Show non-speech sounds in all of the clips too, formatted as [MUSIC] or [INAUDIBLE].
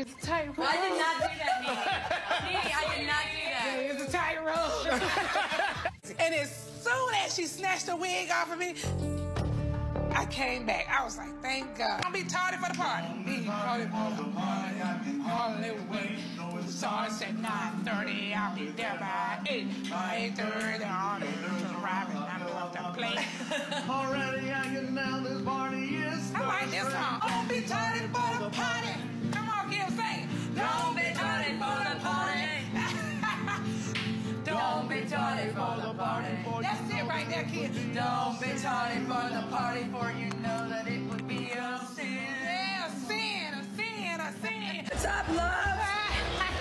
it's a tight road. I did not do that, Nene. Nene, I did not do that. It's a tight road. and as soon as she snatched the wig off of me, I came back. I was like, thank God. I'll be tardy for the party. Be tardy for the party. Hollywood. Starts at 9.30. I'll be there by 8. By 8.30 on the driving. I'm about to play. Already hanging down this party Be for the party. That's it right there, kid. Don't be tardy for the party, for you know that it would be a sin. Yeah, a sin, a sin, a sin. What's up, love?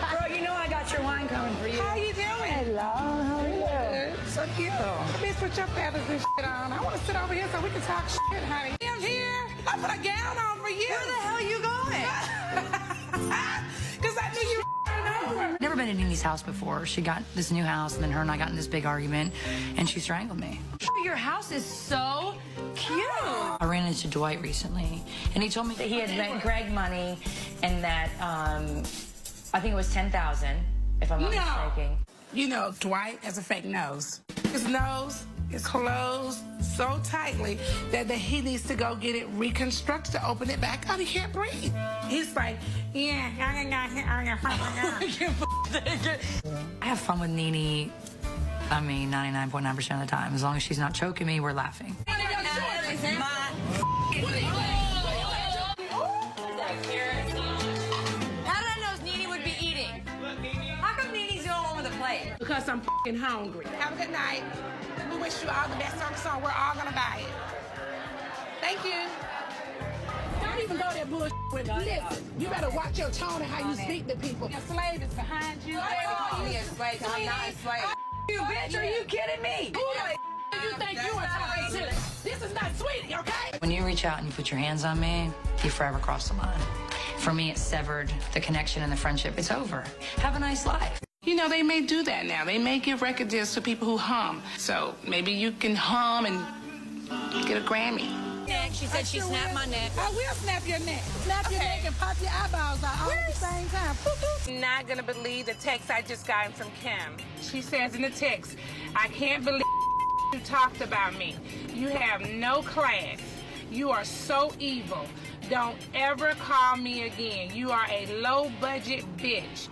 [LAUGHS] Bro, you know I got your wine coming for you. How you doing? Hello, how are you? So cute. Bitch, put your feathers and shit on. I want to sit over here so we can talk shit, honey. I'm here. I put a gown on for you. Where the hell you going? Been to Nene's house before. She got this new house, and then her and I got in this big argument, and she strangled me. Your house is so cute. I ran into Dwight recently, and he told me that he had lent Greg money, and that um, I think it was ten thousand, if I'm not No. mistaken. You know, Dwight has a fake nose. His nose is closed so tightly that the, he needs to go get it reconstructed to open it back up. He can't breathe. He's like, yeah, I [LAUGHS] have fun with Nene. I mean, 99.9% of the time. As long as she's not choking me, we're laughing. How did I know Nene would be eating? How come Nene's the only one plate? because I'm fing hungry. Have a good night. We wish you all the best on the song. We're all gonna buy it. Thank you. Don't even go that bullshit with me. Listen, uh, you better watch your tone and how you speak to people. Your slave is behind you. Oh, he is right. I'm not a slave. You bitch, are you kidding me? Who the you think you are talking to? This is not sweetie, okay? When you reach out and you put your hands on me, you forever cross the line. For me, it severed the connection and the friendship. It's over. Have a nice life. You know, they may do that now. They may give record deals to people who hum. So maybe you can hum and get a Grammy. She said she snapped my neck. I will snap your neck. Snap your neck and pop your eyeballs out all at the same time. You're not gonna believe the text I just got from Kim. She says in the text, I can't believe you talked about me. You have no class. You are so evil. Don't ever call me again. You are a low budget bitch.